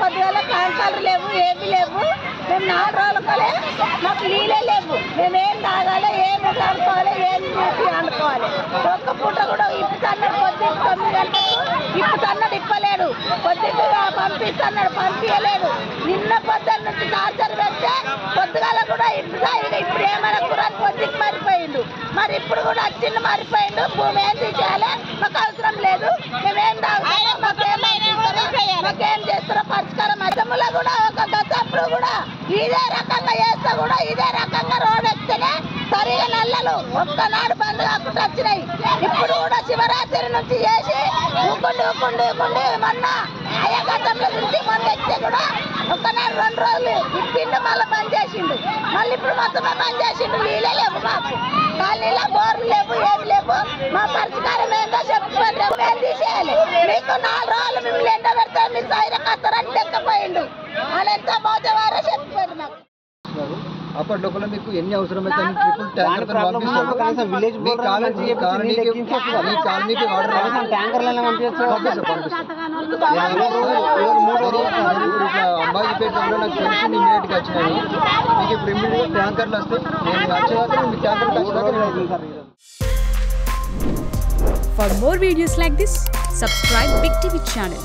పొద్దుగాల ట్యాంకర్లు లేవు ఏమి లేవు. మేము నాలుగు రోజులకోలే మాకు నీళ్ళే లేవు. మేమేం ఏం తాగాలి ఏం అనుకోవాలి ఏం చూసి అనుకోవాలి ఒక్క పూట కూడా ఇప్పుతన్నాడు పొద్దు తొమ్మిది గంటలకు ఇప్పుతన్నాడు ఇప్పలేడు. పొద్దుగా పంపిస్తున్నాడు పంపించలేడు నిన్న పొద్దున్న నుంచి టార్చర్ పెడితే పొద్దుగాల కూడా ఇప్పుడు ఇక ఇప్పుడు ఏమైనా కురాని పొద్దుకి మారిపోయిండు. మరి ఇప్పుడు కూడా వచ్చిండు మారిపోయిండు. భూమి ఏం తీసేయాలి మాకు అవసరం లేదు మేమేం తాగుతామో మాకేం అనిపిస్తుందో, మాకేం చేస్తారో పరిష్కారం అసెంబ్లీలో కూడా ఒక గతప్పుడు కూడా ఇదే రకంగా చేస్తే కూడా ఇదే రకంగా రోడ్ ఎక్కితేనే సరిగా నల్లలు ఒక్కనాడు బంద్ కాకుండా వచ్చినాయి. ఇప్పుడు కూడా శివరాత్రి నుంచి చేసి ఊకుండి ఊకుండి ఊకుండి మొన్న అయ్యా గతంలో నుంచి మొన్న ఎక్కితే కూడా ఒక్కనాడు రెండు రోజులు ఇప్పిండు మళ్ళీ బంద్ చేసిండు. మళ్ళీ ఇప్పుడు మొత్తమే బంద్ చేసిండు. వీలే లేవు మాకు కాలనీలో బోర్లు లేవు ఏమి లేవు మా పరిష్కారం ఏందో చెప్పుకోండి తీసేయాలి మీకు నాలుగు రోజులు మిమ్మల్ని ఎండ పెడితే మీరు సైర కస్తారని లెక్కపోయిండు. అని ఎంత మోసవారో చెప్పుకోండి మాకు. మీకు ఎన్ని అవసరమైతే అన్ని ట్రిపుల్ ట్యాంకర్తో పంపిస్తారు. మీ కాలనీ మీ కాలనీకి మీ కాలనీకి వాటర్ పంపిస్తారు. పంపిస్తారు? అమ్మాయిపేటలో నాకు తెలిసింది ఇమీడియట్గా వచ్చినాయి. మీకు ఇప్పుడు ఇమీడియట్ ట్యాంకర్లు వస్తాయి నేను వచ్చేదాకా మీ ట్యాంకర్లు వచ్చేదాకా నేను For more videos like this, subscribe Big TV channel